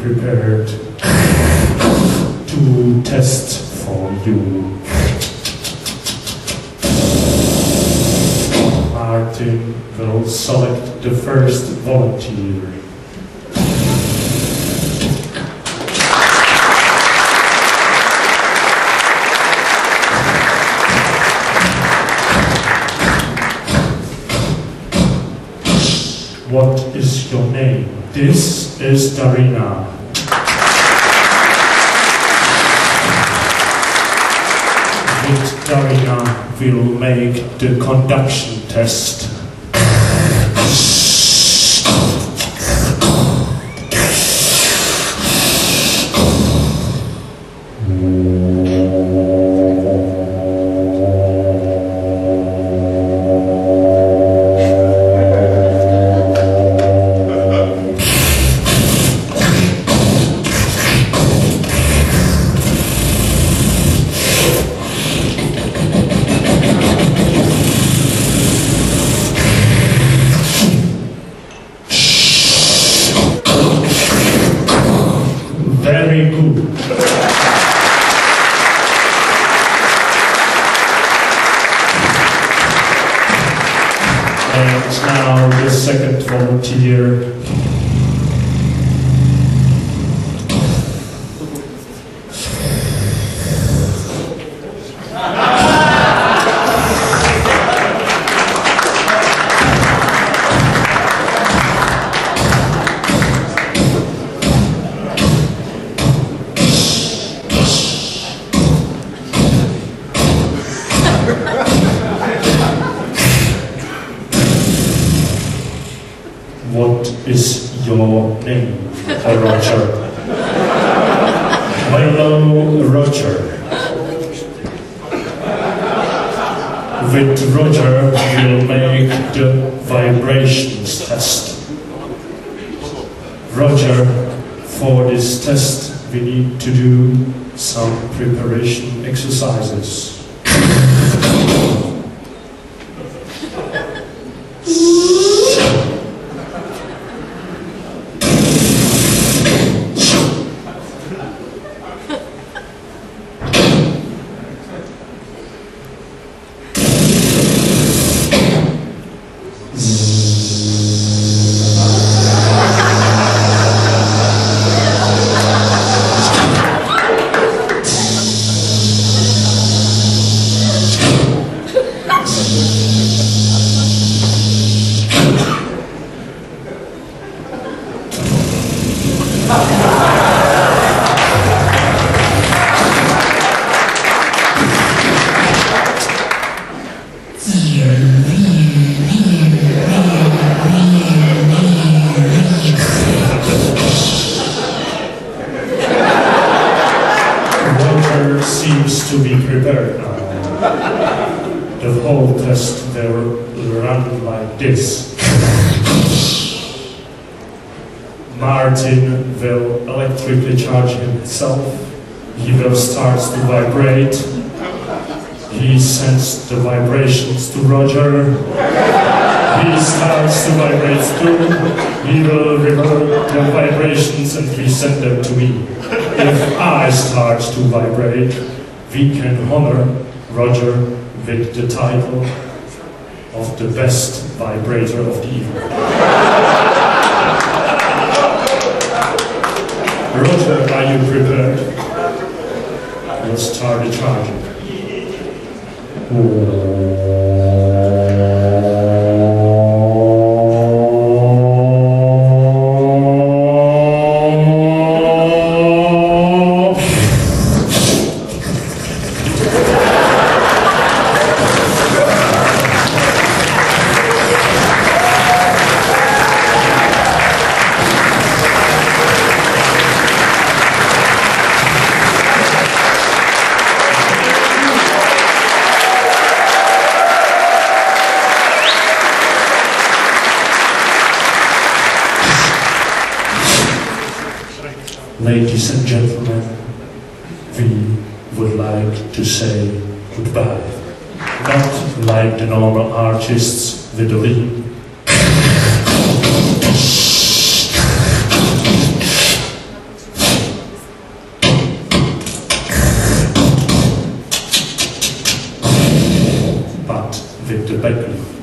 prepared to test for you. Martin will select the first volunteer. What is your name? This is Darina. With now we'll make the conduction test. And now the second volunteer. What is your name, Roger? Hello, Roger. With Roger, we'll make the vibrations test. Roger, for this test, we need to do some preparation exercises. Prepared now. Uh, the whole test they will run like this. Martin will electrically charge himself. He will start to vibrate. He sends the vibrations to Roger. He starts to vibrate too. He will revert the vibrations and resend them to me. If I start to vibrate, we can honor Roger with the title of the best vibrator of the evening. Roger, are you prepared? We'll start the charging. Ladies and gentlemen, we would like to say goodbye. Not like the normal artists with a but with the background.